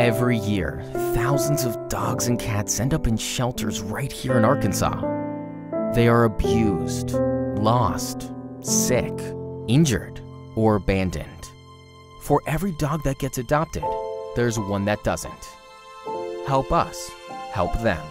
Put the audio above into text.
Every year, thousands of dogs and cats end up in shelters right here in Arkansas. They are abused, lost, sick, injured, or abandoned. For every dog that gets adopted, there's one that doesn't. Help us help them.